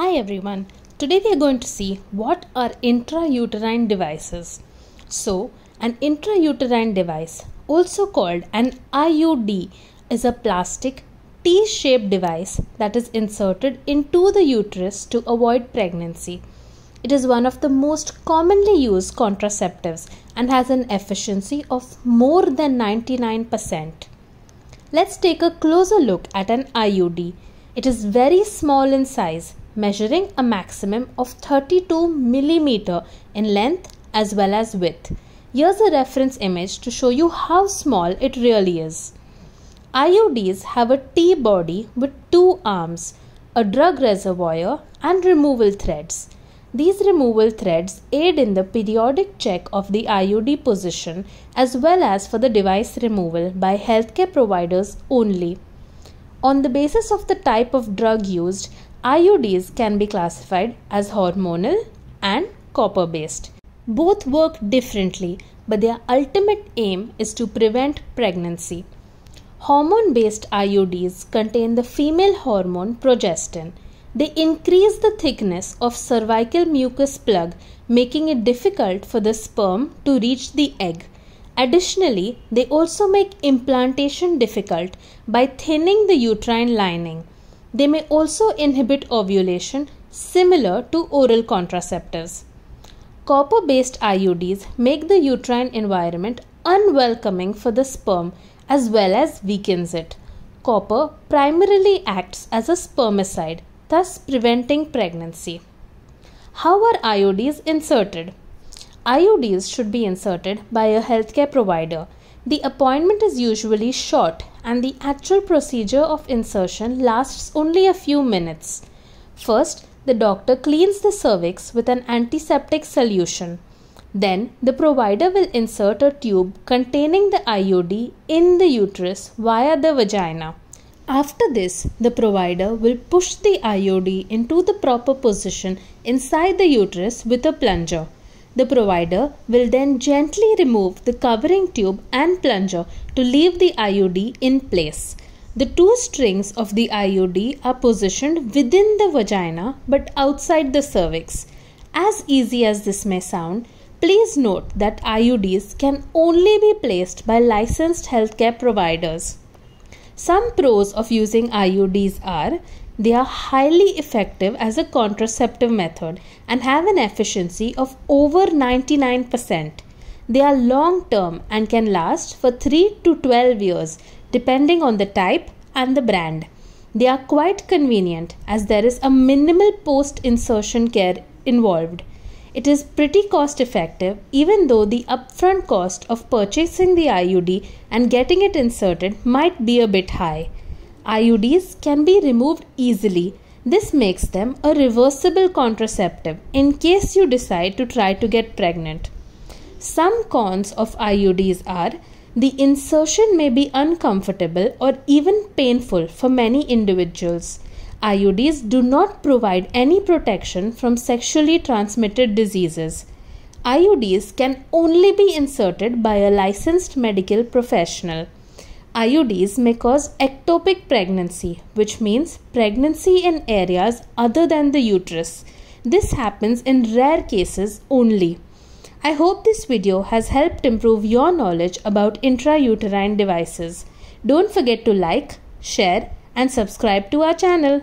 Hi everyone. Today we are going to see what are intrauterine devices. So, an intrauterine device, also called an IUD, is a plastic T-shaped device that is inserted into the uterus to avoid pregnancy. It is one of the most commonly used contraceptives and has an efficiency of more than 99%. Let's take a closer look at an IUD. It is very small in size, measuring a maximum of 32 millimeter in length as well as width. Here's a reference image to show you how small it really is. IUDs have a T body with two arms, a drug reservoir, and removal threads. These removal threads aid in the periodic check of the IUD position as well as for the device removal by healthcare providers only. On the basis of the type of drug used, IUDs can be classified as hormonal and copper based. Both work differently, but their ultimate aim is to prevent pregnancy. Hormone based IUDs contain the female hormone progestin. They increase the thickness of cervical mucus plug, making it difficult for the sperm to reach the egg. Additionally, they also make implantation difficult by thinning the uterine lining. They may also inhibit ovulation, similar to oral contraceptives. Copper based IUDs make the uterine environment unwelcoming for the sperm as well as weakens it. Copper primarily acts as a spermicide thus preventing pregnancy. How are IUDs inserted? IUDs should be inserted by a healthcare provider. The appointment is usually short and the actual procedure of insertion lasts only a few minutes. First, the doctor cleans the cervix with an antiseptic solution. Then, the provider will insert a tube containing the IUD in the uterus via the vagina. After this, the provider will push the IUD into the proper position inside the uterus with a plunger. The provider will then gently remove the covering tube and plunger to leave the IUD in place. The two strings of the IUD are positioned within the vagina but outside the cervix. As easy as this may sound, please note that IUDs can only be placed by licensed healthcare providers. Some pros of using IUDs are they are highly effective as a contraceptive method and have an efficiency of over 99%. They are long term and can last for 3 to 12 years depending on the type and the brand. They are quite convenient as there is a minimal post insertion care involved. It is pretty cost effective even though the upfront cost of purchasing the IUD and getting it inserted might be a bit high. IUDs can be removed easily. This makes them a reversible contraceptive in case you decide to try to get pregnant. Some cons of IUDs are the insertion may be uncomfortable or even painful for many individuals. IUDs do not provide any protection from sexually transmitted diseases. IUDs can only be inserted by a licensed medical professional. IUDs may cause ectopic pregnancy, which means pregnancy in areas other than the uterus. This happens in rare cases only. I hope this video has helped improve your knowledge about intrauterine devices. Don't forget to like, share, and subscribe to our channel.